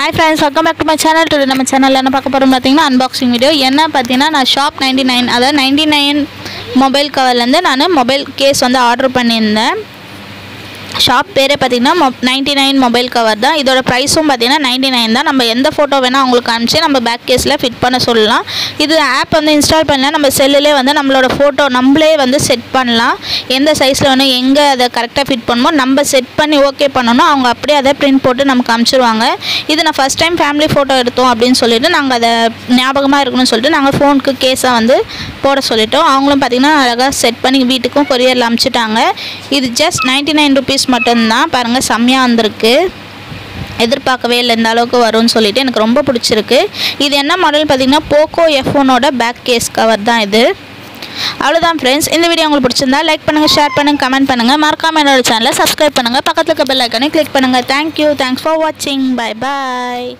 Hi friends welcome back to my channel today நம்ம சேனலில் என்ன பார்க்க போகிறோம் பார்த்தீங்கன்னா அன்பாக்சிங் வீடியோ என்ன பார்த்தீங்கன்னா நான் ஷாப் நைன்டி நைன் அதாவது நைன்டி நைன் மொபைல் கவர்லேருந்து நான் மொபைல் கேஸ் வந்து ஆர்டர் பண்ணியிருந்தேன். ஷாப் பேரே பார்த்தீங்கன்னா மொ நைன்ட்டி நைன் மொபைல் கவர் தான். இதோட ப்ரைஸும் பார்த்தீங்கன்னா நைன்ட்டி நைன் தான். நம்ம எந்த ஃபோட்டோ வேணால் அவங்களுக்கு அனுப்பிச்சு நம்ம பேக் கேஸில் ஃபிட் பண்ண சொல்லலாம். இது ஆப் வந்து இன்ஸ்டால் பண்ணலாம் நம்ம செல்லுலே வந்து நம்மளோட ஃபோட்டோ நம்மளே வந்து செட் பண்ணலாம். எந்த சைஸில் வேணும் எங்கே அதை கரெக்டாக ஃபிட் பண்ணுமோ நம்ம செட் பண்ணி ஓகே பண்ணணும். அவங்க அப்படியே அதை பிரிண்ட் போட்டு நமக்கு அனுப்பிச்சிருவாங்க. இது நான் ஃபஸ்ட் டைம் ஃபேமிலி ஃபோட்டோ எடுத்தோம் அப்படின்னு சொல்லிட்டு நாங்கள் அதை ஞாபகமாக இருக்கணும்னு சொல்லிட்டு நாங்கள் ஃபோனுக்கு கேஸாக வந்து போட சொல்லிட்டோம். அவங்களும் பார்த்திங்கன்னா அழகாக செட் பண்ணி வீட்டுக்கும் கொரியரில் அனுப்பிச்சிட்டாங்க. இது ஜஸ்ட் நைன்ட்டி நைன் ருபீஸ் மட்டும்தான். பாருங்கள் செம்மையாக வந்திருக்கு. எதிர்பார்க்கவே இல்லை இந்த அளவுக்கு வரும்னு சொல்லிட்டு எனக்கு ரொம்ப பிடிச்சிருக்கு. இது என்ன மாடல் பார்த்தீங்கன்னா போக்கோ எஃப் ஒனோட பேக் கேஸ் கவர் தான் இது. அவ்வளோதான் ஃப்ரெண்ட்ஸ் இந்த வீடியோ உங்களுக்கு பிடிச்சிருந்தா லைக் பண்ணுங்கள் ஷேர் பண்ணுங்கள் கமெண்ட் பண்ணுங்கள் மறக்காம என்னோட சேனலை சப்ஸ்கிரைப் பண்ணுங்கள் பக்கத்தில் இருக்க பெல் ஐக்கனை கிளிக் பண்ணுங்கள் தேங்க்யூ தேங்க்ஸ் ஃபார் வாட்சிங் பை பாய்